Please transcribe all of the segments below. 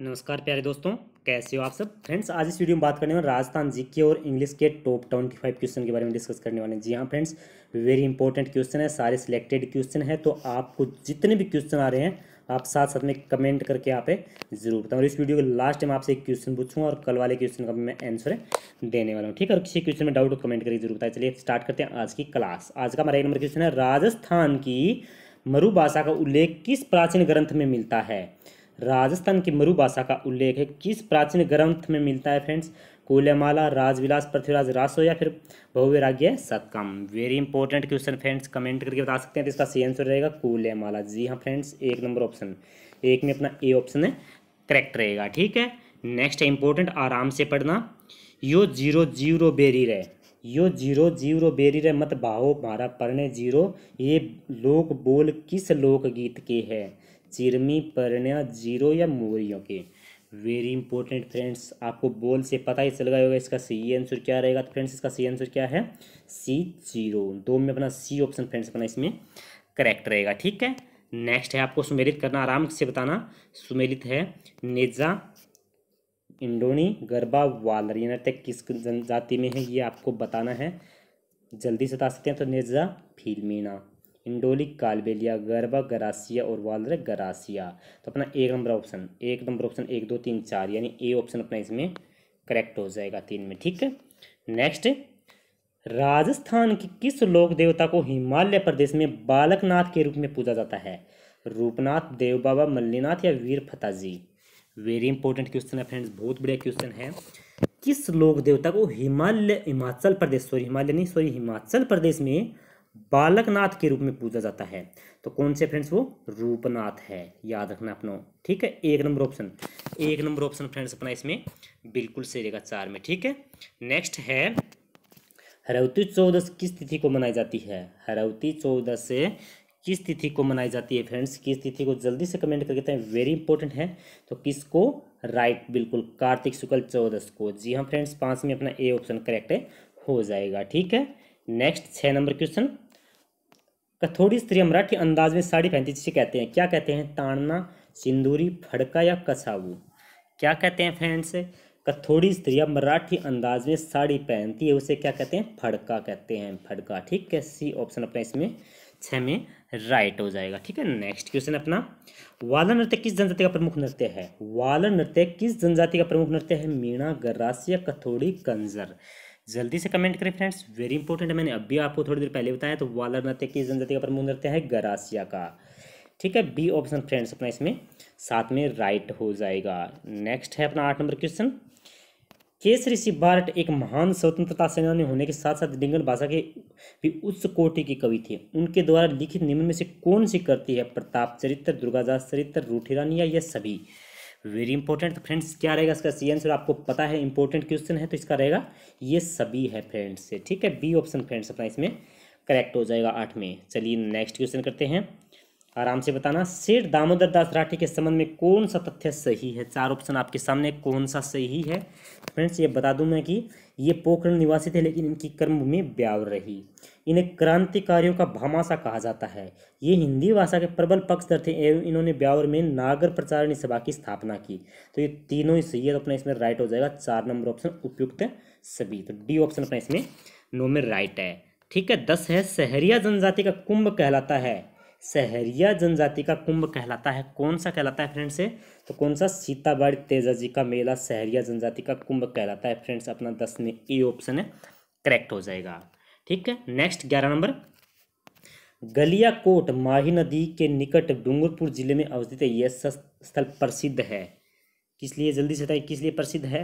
नमस्कार प्यारे दोस्तों, कैसे हो आप सब? फ्रेंड्स आज इस वीडियो में बात करने वाले राजस्थान जीके और इंग्लिश के टॉप ट्वेंटी फाइव क्वेश्चन के बारे में डिस्कस करने वाले हैं। जी हाँ फ्रेंड्स वेरी इंपॉर्टेंट क्वेश्चन है, सारे सिलेक्टेड क्वेश्चन है तो आपको जितने भी क्वेश्चन आ रहे हैं, आप साथ साथ में कमेंट करके आप ज़रूर बताऊँ और इस वीडियो के लास्ट टाइम आपसे एक क्वेश्चन पूछूँगा और कल वाले क्वेश्चन का मैं आंसर देने वाला हूँ, ठीक है? और किसी क्वेश्चन में डाउट हो कमेंट करके ज़रूर बताए। चलिए स्टार्ट करते हैं आज की क्लास आज का हमारा एक नंबर क्वेश्चन है, राजस्थान की मरुभाषा का उल्लेख किस प्राचीन ग्रंथ में मिलता है? राजस्थान की मरुभाषा का उल्लेख है। किस प्राचीन ग्रंथ में मिलता है फ्रेंड्स? कुल्यमाला राजविलास, पृथ्वीराज, रासो या फिर बहुवैराग्य सतकम? Very important question friends comment करके बता सकते हैं। तो इसका सही आंसर रहेगा कुल्यमाला जी हाँ फ्रेंड्स एक नंबर ऑप्शन एक में अपना ए ऑप्शन है करेक्ट रहेगा, ठीक है? नेक्स्ट है इंपॉर्टेंट आराम से पढ़ना। यो ज़ीरो ज़ीरो बेरी रहे। यो ज़ीरो ज़ीरो बेरी रहे मत बाहो मारा पढ़ने ज़ीरो। ये लोक बोल किस लोकगीत के है? चिरमी परण्या ज़ीरो या मोरियों के। वेरी इंपॉर्टेंट फ्रेंड्स आपको बोल से पता ही चल गया होगा इसका सही आंसर क्या रहेगा। तो फ्रेंड्स इसका सही आंसर क्या है? C zero. दो में अपना सी ऑप्शन फ्रेंड्स अपना इसमें करेक्ट रहेगा, ठीक है? नेक्स्ट है आपको सुमेलित करना, आराम से बताना। सुमेलित है, नेजा, इंडोनी, गरबा, वालर, ये नृत्य किस जनजाति में है, ये आपको बताना है। जल्दी से बता सकते हैं तो नेजा, फिल्मीना। इंडोली कालबेलिया गरबा गरासिया और वालर, गरासिया। तो अपना एक नंबर ऑप्शन, एक नंबर ऑप्शन, एक, दो, तीन, चार, यानी ए ऑप्शन अपना इसमें करेक्ट हो जाएगा तीन में, ठीक? है नेक्स्ट राजस्थान की किस लोक देवता को हिमालय प्रदेश में बालकनाथ के रूप में पूजा जाता है? रूपनाथ, देव बाबा, मल्लीनाथ या Veer Fataji? Very important question है फ्रेंड्स बहुत बढ़िया क्वेश्चन है। किस लोक देवता को हिमालय, हिमाचल प्रदेश सॉरी हिमालय नहीं सॉरी हिमाचल प्रदेश में बालकनाथ के रूप में पूजा जाता है। तो कौन से फ्रेंड्स वो? रूपनाथ है। याद रखना अपना। ठीक है? एक नंबर ऑप्शन एक नंबर ऑप्शन फ्रेंड्स अपना इसमें बिल्कुल सही रहेगा चार में। ठीक है? नेक्स्ट है हरवती चौदस किस तिथि को मनाई जाती है? हरवती चौदस से किस तिथि को मनाई जाती है फ्रेंड्स किस तिथि को? जल्दी से कमेंट करके हैं वेरी इंपॉर्टेंट है। तो किसको? राइट बिल्कुल। कार्तिक शुक्ल चौदस को। जी हाँ फ्रेंड्स पाँच में अपना ए ऑप्शन करेक्ट हो जाएगा। ठीक है? नेक्स्ट छः नंबर क्वेश्चन कथोड़ी स्त्री मराठी अंदाज में साड़ी पहनती जिसे कहते हैं। क्या कहते हैं? ताड़ना, सिंदूरी, फड़का या कछावू क्या कहते हैं फ्रेंड्स? कथोड़ी स्त्रियाँ मराठी अंदाज में साड़ी पहनती है, उसे क्या कहते हैं? फड़का कहते हैं। फड़का, ठीक है? सी ऑप्शन अपना इसमें, छः में राइट हो जाएगा, ठीक है? नेक्स्ट क्वेश्चन अपना। वाला नृत्य किस जनजाति का प्रमुख नृत्य है? वाला नृत्य किस जनजाति का प्रमुख नृत्य है? मीणा गर्रासिया कथोड़ी, कंजर। जल्दी से कमेंट करें फ्रेंड्स वेरी इंपॉर्टेंट है, मैंने अभी आपको थोड़ी देर पहले बताया तो वालर नृत्य की जनजाति का प्रमुख नृत्य है गरासिया का। ठीक है बी ऑप्शन फ्रेंड्स अपना इसमें साथ में राइट हो जाएगा। नेक्स्ट है अपना आठ नंबर क्वेश्चन केसरी सिंह बारट एक महान स्वतंत्रता सेनानी होने के साथ साथ डिंगल भाषा के भी उच्च कोटि के कवि थे। उनके द्वारा लिखित निम्न में से कौन सी करती है प्रताप, चरित्र, दुर्गादास, चरित्र, रूठी रानी या ये सभी? वेरी इंपॉर्टेंट तो फ्रेंड्स क्या रहेगा इसका सी आंसर आपको पता है इंपॉर्टेंट क्वेश्चन है तो इसका रहेगा, ये सभी है फ्रेंड्स से, ठीक है? बी ऑप्शन फ्रेंड्स अपना इसमें करेक्ट हो जाएगा आठ में। चलिए नेक्स्ट क्वेश्चन करते हैं। आराम से बताना। सेठ दामोदर दास राठी के संबंध में कौन सा तथ्य सही है? चार ऑप्शन आपके सामने कौन सा सही है? फ्रेंड्स ये बता दूँ मैं कि ये पोखरण निवासी थे, लेकिन इनकी कर्मभूमि ब्यावर रही। इन्हें क्रांतिकारियों का भामासा कहा जाता है। ये हिंदी भाषा के प्रबल पक्षधर थे एवं इन्होंने ब्यावर में नागर प्रचारणी सभा की स्थापना की। तो ये तीनों ही सही है तो अपना इसमें राइट हो जाएगा। चार नंबर ऑप्शन उपयुक्त सभी। तो डी ऑप्शन अपना इसमें नो में राइट है। ठीक है, दस है, सहरिया जनजाति का कुंभ कहलाता है। सहरिया जनजाति का कुंभ कहलाता है। कौन सा कहलाता है फ्रेंड्स तो कौन सा? सीताबाड़ी तेजा जी का मेला सहरिया जनजाति का कुंभ कहलाता है। फ्रेंड्स अपना दस में ए ऑप्शन है करेक्ट हो जाएगा। ठीक है नेक्स्ट ग्यारह नंबर। गलिया कोट माही नदी के निकट डूंगरपुर ज़िले में अवस्थित है यह स्थल प्रसिद्ध है। किस लिए, जल्दी से बताइए, किस लिए प्रसिद्ध है?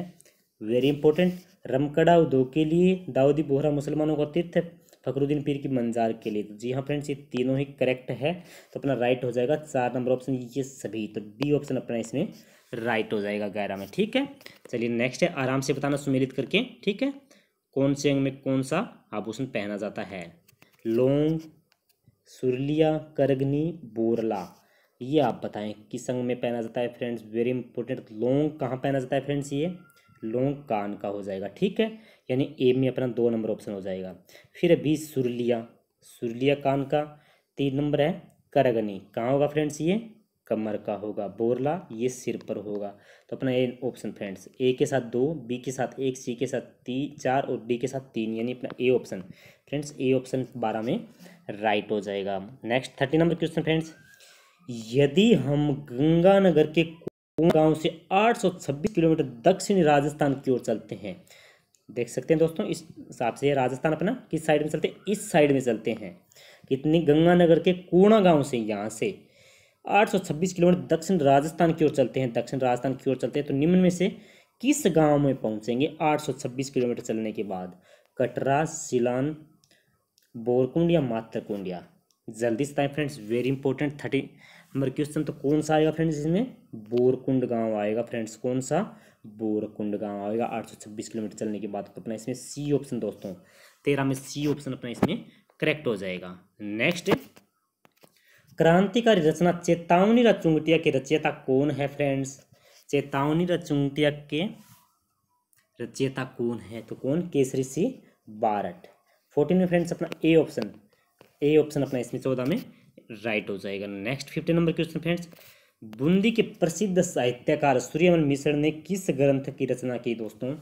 वेरी इंपॉर्टेंट रमकड़ा उद्योग के लिए, दाऊदी बोहरा मुसलमानों का तीर्थ, फखरुद्दीन पीर की मंजार के लिए। जी हाँ फ्रेंड्स ये तीनों ही करेक्ट है तो अपना राइट हो जाएगा। चार नंबर ऑप्शन ये सभी तो डी ऑप्शन अपना इसमें राइट हो जाएगा ग्यारह में, ठीक है? चलिए नेक्स्ट है, आराम से बताना, सुमेलित करके, ठीक है? कौन से अंग में कौन सा? आभूषण पहना जाता है। लोंग, सुरलिया, करगनी, बोरला। ये आप बताएँ, किस अंग में पहना जाता है फ्रेंड्स? वेरी इंपॉर्टेंट लोंग कहाँ पहना जाता है फ्रेंड्स ये? लोंग कान का हो जाएगा, ठीक है? यानी ए में अपना दो नंबर ऑप्शन हो जाएगा। फिर बी सुरलिया। सुरलिया कान का तीन नंबर है, करगनी। कहाँ होगा फ्रेंड्स ये? कमर का होगा, बोरला, ये सिर पर होगा। तो अपना ए ऑप्शन फ्रेंड्स ए के साथ दो बी के साथ एक सी के साथ तीन चार और डी के साथ तीन, यानी अपना A option friends A option बारह में राइट हो जाएगा। Next thirty number question friends यदि हम गंगानगर के गाँव से 826 किलोमीटर दक्षिण राजस्थान की ओर चलते हैं, देख सकते हैं दोस्तों, इस हिसाब से राजस्थान अपना किस साइड में चलते हैं? इस साइड में चलते हैं। कितनी गंगानगर के कूणा गाँव से, यहाँ से 826 किलोमीटर दक्षिण राजस्थान की ओर चलते हैं, दक्षिण राजस्थान की ओर चलते हैं तो निम्न में से किस गाँव में पहुँचेंगे? 826 किलोमीटर चलने के बाद कटरा, सिलान बोरकुंड या मात्रकुंड जल्दी से friends very important thirty number question तो कौन सा आएगा फ्रेंड्स इसमें? बोरकुंड गाँव आएगा फ्रेंड्स कौन सा? बोरकुंड गाँव आएगा। आठ सौ छब्बीस किलोमीटर चलने के बाद तो अपना इसमें सी ऑप्शन दोस्तों, तेरह में सी ऑप्शन अपना इसमें करेक्ट हो जाएगा। नेक्स्ट क्रांतिकारी रचना चेतावनी रचुंगटिया के रचयिता कौन है फ्रेंड्स चेतावनी रचुंगटिया के रचयिता कौन है? तो कौन? केसरी सी बारट। फोर्टीन में फ्रेंड्स अपना ए ऑप्शन ए ऑप्शन अपना इसमें चौदह में राइट हो जाएगा। Next fifty number question friends Bundi के प्रसिद्ध साहित्यकार सूर्यमन मिश्र ने किस ग्रंथ की रचना की दोस्तों?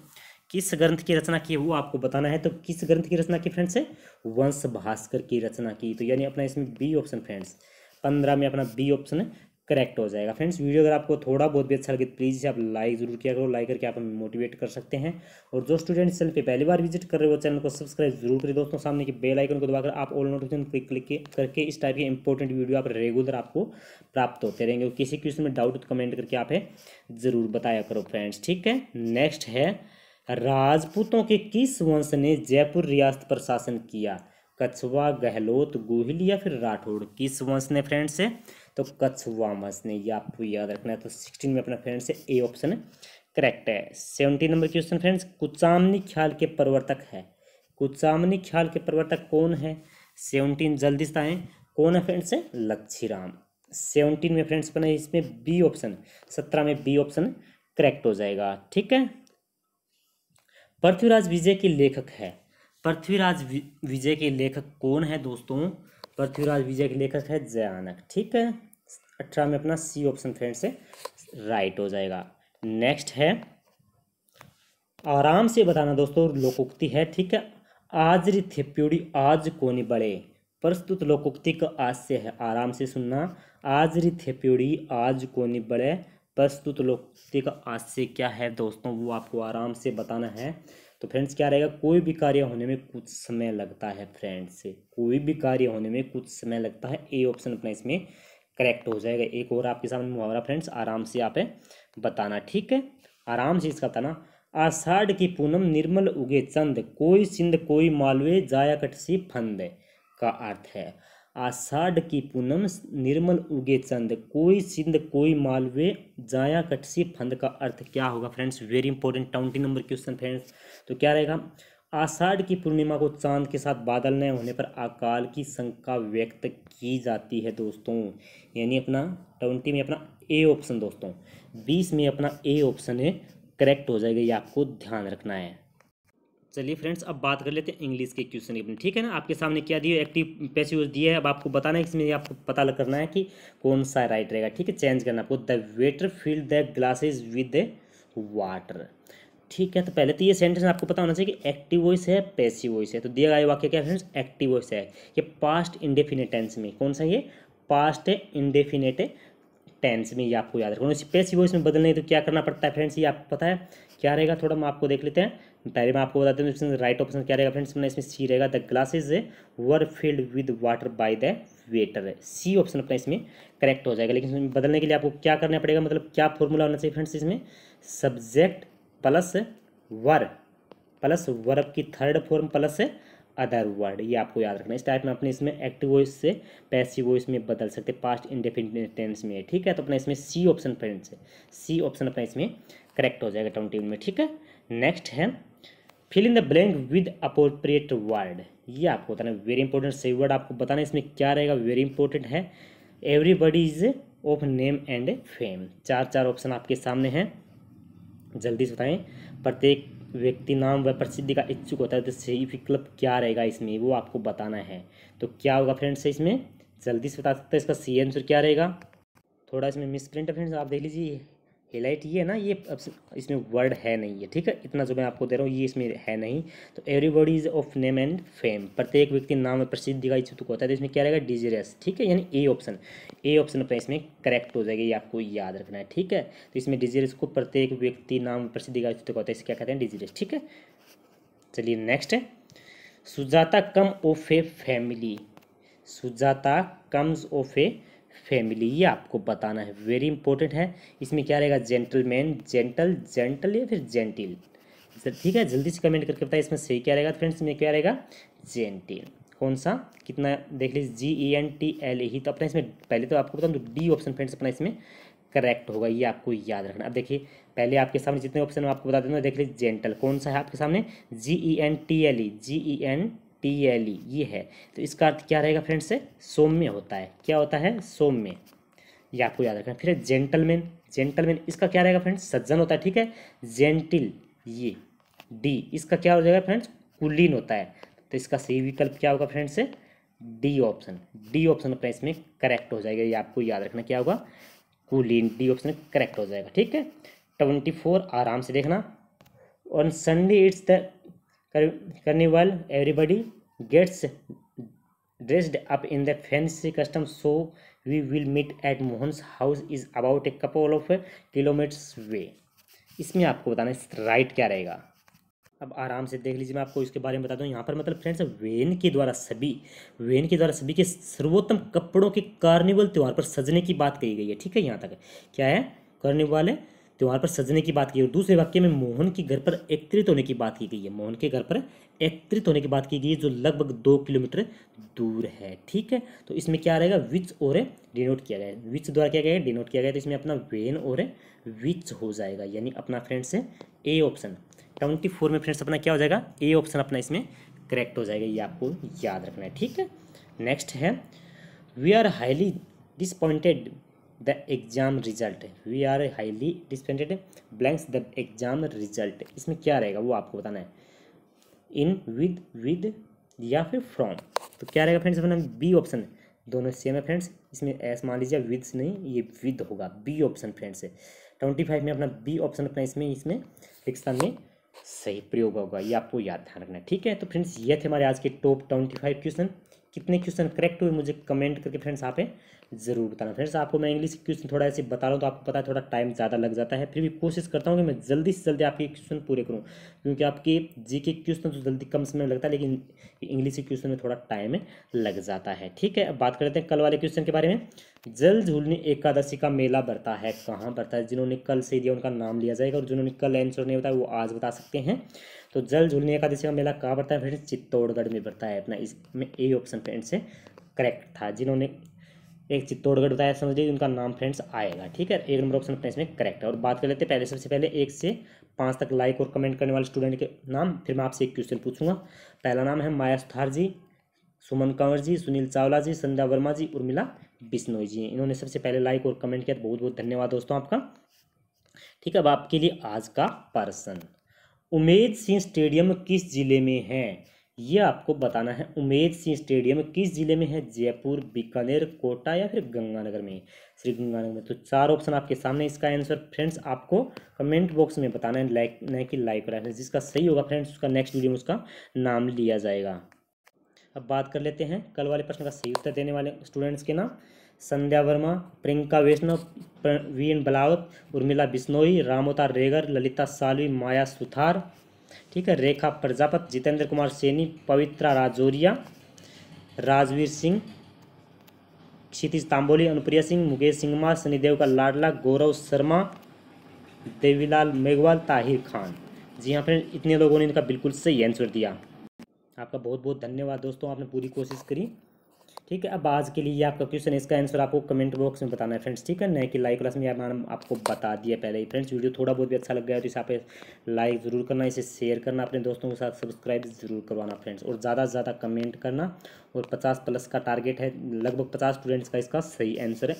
किस ग्रंथ की रचना की वो आपको बताना है। तो किस ग्रंथ की रचना की फ्रेंड्स है? वंश भास्कर की रचना की। तो यानी अपना इसमें बी ऑप्शन फ्रेंड्स पंद्रह में अपना बी ऑप्शन करेक्ट हो जाएगा। फ्रेंड्स वीडियो अगर आपको थोड़ा बहुत भी अच्छा लगे प्लीज़ इसे आप लाइक ज़रूर किया करो। लाइक करके आप हमें मोटिवेट कर सकते हैं। और जो स्टूडेंट चैनल पे पहली बार विज़िट कर रहे हो चैनल को सब्सक्राइब ज़रूर करें दोस्तों, सामने की बेल आइकन को दबाकर आप ऑल नोटिफिकेशन पर क्लिक करके इस टाइप के इंपॉर्टेंट वीडियो आप रेगुलर आपको प्राप्त होते रहेंगे। और किसी क्वेश्चन में डाउट कमेंट करके आप ज़रूर बताया करो फ्रेंड्स ठीक है? नेक्स्ट है, राजपूतों के किस वंश ने जयपुर रियासत पर शासन किया? कछवा गहलोत, गोहिल या फिर राठौड़ किस वंश ने फ्रेंड्स है तो कछुआ वंश ने, ये आपको याद रखना है तो सिक्सटीन में अपना फ्रेंड्स है ए ऑप्शन करेक्ट है। Seventeen number question friends Kuchamani Khayal के प्रवर्तक है। कुचामनी ख्याल के प्रवर्तक कौन है? सेवनटीन जल्दी से आए। कौन है फ्रेंड्स है लच्छीराम सेवनटीन में फ्रेंड्स बना, इसमें बी ऑप्शन सत्रह में बी ऑप्शन करेक्ट हो जाएगा। ठीक है? पृथ्वीराज विजय के लेखक है। पृथ्वीराज विजय के लेखक कौन है दोस्तों? पृथ्वीराज विजय के लेखक है जयानक, ठीक है? अठारह में अपना सी ऑप्शन फ्रेंड से राइट हो जाएगा। नेक्स्ट है, आराम से बताना दोस्तों, लोकोक्ति है, ठीक है? आज री थेप्योड़ी, आज कोनी बड़े। प्रस्तुत लोकोक्ति का आज से है, आराम से सुनना। आज री थेप्योड़ी, आज कोनी बड़े। प्रस्तुत लोकोक्ति का आज से क्या है दोस्तों? वो आपको आराम से बताना है। तो फ्रेंड्स क्या रहेगा? कोई भी कार्य होने में कुछ समय लगता है फ्रेंड्स कोई भी कार्य होने में कुछ समय लगता है ए ऑप्शन अपना इसमें करेक्ट हो जाएगा। एक और आपके सामने मुहावरा फ्रेंड्स आराम से आप बताना, ठीक है? आराम से इसका बताना। आषाढ़ की पूनम, निर्मल उगे चंद, कोई सिंध, कोई मालवे जाया कट सी फंद का अर्थ है। आषाढ़ की पूनम निर्मल उगे चंद। कोई सिंध, कोई मालवे, जाया कटसी फंद का अर्थ क्या होगा friends very important twenty number question friends तो क्या रहेगा? आषाढ़ की पूर्णिमा को चाँद के साथ बादल न होने पर अकाल की शंका व्यक्त की जाती है दोस्तों। यानी अपना ट्वेंटी में अपना ए ऑप्शन दोस्तों। बीस में अपना ए ऑप्शन है करेक्ट हो जाएगा, ये आपको ध्यान रखना है। चलिए फ्रेंड्स अब बात कर लेते हैं इंग्लिश के क्वेश्चन की। ठीक है ना? आपके सामने क्या दिए एक्टिव पैसिव दिए है। अब आपको बताना है, इसमें आपको पता करना है कि कौन सा राइट रहेगा। ठीक है? चेंज करना आपको। The waiter fill the glasses with the water ठीक है? तो पहले तो ये सेंटेंस आपको पता होना चाहिए कि एक्टिव वॉइस है पैसिव वॉइस है। तो दिया गया वाक्य क्या फ्रेंड्स एक्टिव वॉइस है। ये पास्ट इंडेफिनेट टेंस में। कौन सा ये? पास्ट इंडेफिनेट टेंस में ये आपको याद रखना। पैसिव वॉइस में बदलने तो क्या करना पड़ता है फ्रेंड्स ये आपको पता है क्या रहेगा? थोड़ा हम आपको देख लेते हैं। पहले मैं आपको बताते हैं राइट ऑप्शन क्या रहेगा फ्रेंड्स इसमें सी रहेगा। The glasses were filled with water by the waiter C option अपना इसमें करेक्ट हो जाएगा। लेकिन इसमें बदलने के लिए आपको क्या करना पड़ेगा? मतलब क्या फॉर्मूला होना चाहिए फ्रेंड्स इसमें? Subject plus were plus verb की third form plus other word ये आपको याद रखना है। इस टाइप में अपने इसमें एक्टिव वॉइस से पैसिव वॉइस में बदल सकते पास्ट इंडेफिनिट टेंस में। ठीक है? तो अपना इसमें C option friends C. Option अपना इसमें करेक्ट हो जाएगा ट्वेंटी में। ठीक है? नेक्स्ट है fill in the blank with appropriate word ये आपको बताना वेरी इंपॉर्टेंट सही वर्ड आपको बताना इसमें क्या रहेगा? वेरी इंपॉर्टेंट है। Everybody is of name and fame चार चार ऑप्शन आपके सामने हैं। जल्दी से बताएँ। प्रत्येक व्यक्ति नाम व प्रसिद्धि का इच्छुक होता है तो सही विकल्प क्या रहेगा इसमें? वो आपको बताना है। तो क्या होगा फ्रेंड्स इसमें? जल्दी से बता सकते हैं, इसका सी आंसर क्या रहेगा? थोड़ा इसमें मिस प्रिंट है फ्रेंड्स, आप देख लीजिए। हाईलाइट ये है ना, ये अब इसमें वर्ड है नहीं है, ठीक है? इतना जो मैं आपको दे रहा हूँ, ये इसमें है नहीं। तो everybody is of name and fame प्रत्येक व्यक्ति नाम में प्रसिद्धि का इच्छुक होता है तो इसमें क्या रहेगा? डिजीरियस ठीक है? यानी ए ऑप्शन ए ऑप्शन अपना इसमें करेक्ट हो जाएगा, ये आपको याद रखना है, ठीक है? तो इसमें डिजीरियस को प्रत्येक व्यक्ति नाम प्रसिद्धि का इच्छुक होता है, इसे क्या कहते हैं? डिजीरियस ठीक है? चलिए नेक्स्ट है Sujata come of a family Sujata comes of a family ये आपको बताना है। वेरी इंपॉर्टेंट है। इसमें क्या रहेगा? जेंटलमैन जेंटल जेंटल या फिर जेंटिल ठीक है? जल्दी से कमेंट करके बताइए, इसमें सही क्या रहेगा? फ्रेंड्स इसमें क्या रहेगा? जेंटिल कौन सा? कितना? देख लीजिए G E N T L ही। तो अपना इसमें, पहले तो आपको बताऊँ डी ऑप्शन फ्रेंड्स अपना इसमें करेक्ट होगा। ये आपको याद रखना। अब देखिए, पहले आपके सामने जितने ऑप्शन आपको बता दें देख लीजिए जेंटल कौन सा है आपके सामने? G E N T L E G E N T L E ये है। तो इसका अर्थ क्या रहेगा फ्रेंड्स से? सौम्य होता है। क्या होता है? सौम्य। ये आपको याद रखना फिर जेंटलमैन। जेंटलमैन, इसका क्या रहेगा फ्रेंड्स? सज्जन होता है, ठीक है? जेंटिल, ये। डी, इसका क्या हो जाएगा फ्रेंड्स? कुलीन होता है। तो इसका सही विकल्प क्या होगा फ्रेंड्स से? D option. डी ऑप्शन अपना इसमें करेक्ट हो जाएगा। ये आपको याद रखना क्या होगा? कुलीन। डी ऑप्शन करेक्ट हो जाएगा, ठीक है? ट्वेंटी फोर, आराम से देखना। On Sunday it's the carnival, everybody gets dressed up in the fancy custom, so we will meet at mohan's house is about a couple of kilometers way. इसमें आपको बताना है राइट क्या रहेगा। अब आराम से देख लीजिए, मैं आपको इसके बारे में बता दूँ। यहाँ पर मतलब फ्रेंड्स वेन के द्वारा सभी, वेन के द्वारा सभी के सर्वोत्तम कपड़ों के कार्निवल त्यौहार पर सजने की बात कही गई है। ठीक है, यहाँ तक। क्या है? कार्निवल है। त्यौहार पर सजने की बात की और दूसरे वाक्य में मोहन के घर पर एकत्रित होने की बात की गई है। मोहन के घर पर एकत्रित होने की बात की गई है, जो लगभग दो किलोमीटर दूर है, ठीक है? तो इसमें क्या रहेगा? विच और डिनोट किया गया विच द्वारा क्या गया डिनोट किया गया तो इसमें अपना वेन और विच हो जाएगा, यानी अपना फ्रेंड्स है, ए ऑप्शन। ट्वेंटी फोर में फ्रेंड्स अपना क्या हो जाएगा? ए ऑप्शन अपना इसमें करेक्ट हो जाएगा, ये आपको याद रखना है, ठीक है? नेक्स्ट है, we are highly disappointed the exam result we are highly disappointed blanks the exam result इसमें क्या रहेगा वो आपको बताना है। इन विद विद या फिर फ्रॉम तो क्या रहेगा फ्रेंड्स अपना बी ऑप्शन दोनों सेम है फ्रेंड्स इसमें एस मान लीजिए विद नहीं, ये विद होगा. B option friends twenty five में अपना बी ऑप्शन अपना इसमें इसमें रिक्शा में। सही प्रयोग होगा, ये आपको याद ध्यान रखना है। ठीक है तो फ्रेंड्स ये थे हमारे आज के टॉप ट्वेंटी फाइव क्वेश्चन कितने क्वेश्चन करेक्ट हुए मुझे कमेंट करके फ्रेंड्स आप ज़रूर बताना। फ्रेंड्स, आपको मैं इंग्लिश क्वेश्चन थोड़ा ऐसे बता रहा हूँ तो आपको पता है थोड़ा टाइम ज़्यादा लग जाता है। फिर भी कोशिश करता हूँ कि मैं जल्दी से जल्दी आपके क्वेश्चन पूरे करूँ, क्योंकि आपके जी के क्वेश्चन तो जल्दी कम समय में लगता है, लेकिन इंग्लिश के क्वेश्चन में थोड़ा टाइम लग जाता है। ठीक है, अब बात कर लेते हैं कल वाले क्वेश्चन के बारे में। जल झूलनी एकादशी का मेला बढ़ता है। कहाँ बढ़ता है? जिन्होंने कल से दिया, उनका नाम लिया जाएगा, और जिन्होंने कल आंसर नहीं बताया, वो आज बता सकते हैं। तो जल झूलनी एकादशी का मेला कहाँ बढ़ता है? फ्रेंड्स, चित्तौड़गढ़ में बढ़ता है। अपना इसमें ए ऑप्शन फ्रेंड्स से करेक्ट था। जिन्होंने एक चित्तौड़गढ़ बताया, समझ लीजिए उनका नाम फ्रेंड्स आएगा, ठीक है? एक नंबर ऑप्शन फ्रेंड्स में करेक्ट है। और बात कर लेते हैं, पहले सबसे पहले एक से पाँच तक लाइक और कमेंट करने वाले स्टूडेंट के नाम, फिर मैं आपसे एक क्वेश्चन पूछूँगा। पहला नाम है माया सुथार जी सुमन कंवर जी सुनील चावला जी संध्या वर्मा जी उर्मिला बिश्नोई जी इन्होंने सबसे पहले लाइक और कमेंट किया तो बहुत बहुत धन्यवाद दोस्तों आपका। ठीक है, अब आपके लिए आज का पर्सन उमेद सिंह स्टेडियम किस ज़िले में है? ये आपको बताना है उमेद सिंह स्टेडियम किस ज़िले में है? जयपुर, बीकानेर, कोटा या फिर गंगानगर में? श्री गंगानगर में तो चार ऑप्शन आपके सामने, इसका आंसर फ्रेंड्स आपको कमेंट बॉक्स में बताना है। लाइक नहीं कि लाइक कराना जिसका सही होगा फ्रेंड्स उसका नेक्स्ट वीडियो में उसका नाम लिया जाएगा। अब बात कर लेते हैं, कल वाले प्रश्न का सही उत्तर देने वाले स्टूडेंट्स के नाम। संध्या वर्मा, प्रियंका वैष्णव वी एन बलावत, उर्मिला बिश्नोई रामोतार रेगर, ललिता सालवी, माया सुथार ठीक है, रेखा प्रजापत जितेंद्र कुमार सैनी, पवित्रा राजौरिया, राजवीर सिंह, क्षितिज तांबोली, अनुप्रिया सिंह, मुकेश सिंह सनीदेव का लाडला, गौरव शर्मा, देवीलाल मेघवाल, ताहिर खान। जी हाँ फ्रेंड, इतने लोगों ने इनका बिल्कुल सही आंसर दिया। आपका बहुत बहुत धन्यवाद दोस्तों, आपने पूरी कोशिश करी। ठीक है, अब आज के लिए आपका क्वेश्चन इसका आंसर आपको कमेंट बॉक्स में बताना है फ्रेंड्स ठीक है? नए कि लाइक क्लास में मैंने आपको बता दिया पहले ही। फ्रेंड्स वीडियो थोड़ा बहुत भी अच्छा लग गया तो इसे आप लाइक ज़रूर करना, इसे शेयर करना, अपने दोस्तों के साथ सब्सक्राइब ज़रूर करवाना फ्रेंड्स और ज़्यादा से ज़्यादा कमेंट करना। और पचास प्लस का टारगेट है, लगभग पचास स्टूडेंट्स का इसका सही आंसर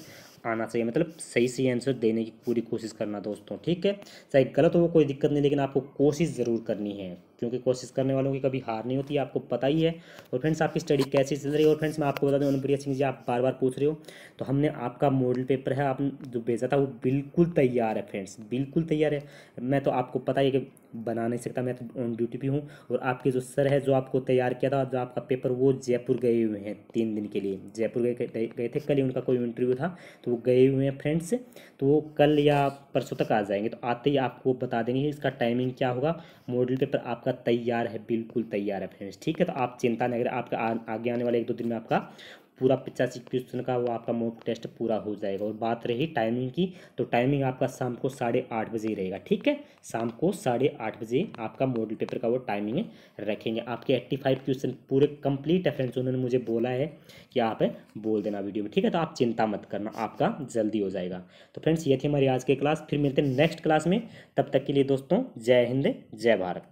आना चाहिए। मतलब सही सही आंसर देने की पूरी कोशिश करना दोस्तों, ठीक है? चाहे गलत हो, कोई दिक्कत नहीं, लेकिन आपको कोशिश ज़रूर करनी है। क्योंकि कोशिश करने वालों की कभी हार नहीं होती, आपको पता ही है। और फ्रेंड्स आपकी स्टडी कैसी चल रही है? और फ्रेंड्स मैं आपको बता दूँ, अनुप्रिया सिंह जी, आप बार बार पूछ रहे हो तो हमने आपका मॉडल पेपर है, आपने जो भेजा था, वो बिल्कुल तैयार है फ्रेंड्स बिल्कुल तैयार है। मैं तो आपको पता ही है कि बना नहीं सकता, मैं तो ऑन ड्यूटी भी हूँ, और आपके जो सर है, जो आपको तैयार किया था, जो आपका पेपर वो जयपुर गए हुए हैं तीन दिन के लिए। जयपुर गए गए थे, कल ही उनका कोई इंटरव्यू था तो वो गए हुए हैं फ्रेंड्स तो वो कल या परसों तक आ जाएँगे तो आते ही आपको बता देंगे इसका टाइमिंग क्या होगा। मॉडल पेपर आपका तैयार है, बिल्कुल तैयार है फ्रेंड्स। ठीक है तो आप चिंता नहीं करें, आपका आगे आने वाले एक दो दिन में आपका पूरा पचासी क्वेश्चन का वो आपका मॉक टेस्ट पूरा हो जाएगा। और बात रही टाइमिंग की तो टाइमिंग आपका शाम को साढ़े आठ बजे ही रहेगा, ठीक है? शाम को साढ़े आठ बजे आपका मॉडल पेपर का वो टाइमिंग रखेंगे। आपके एट्टी फाइव क्वेश्चन पूरे कंप्लीट है फ्रेंड्स, उन्होंने मुझे बोला है कि आप बोल देना वीडियो में, ठीक है? तो आप चिंता मत करना, आपका जल्दी हो जाएगा। तो फ्रेंड्स, ये थी हमारी आज की क्लास फिर मिलते हैं नेक्स्ट क्लास में। तब तक के लिए दोस्तों, जय हिंद, जय भारत।